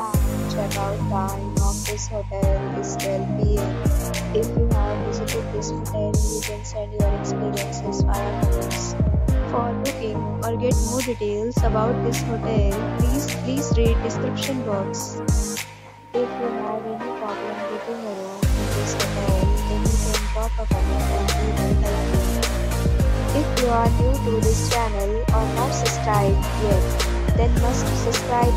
and check-out time of this hotel is 12 pm. If you have visited this hotel, you can send your experiences via comments. For booking or get more details about this hotel, please please read description box. If you have any problem booking a room in this hotel, then you can drop a comment and we will help you. If you are new to this channel or not subscribed yet, then must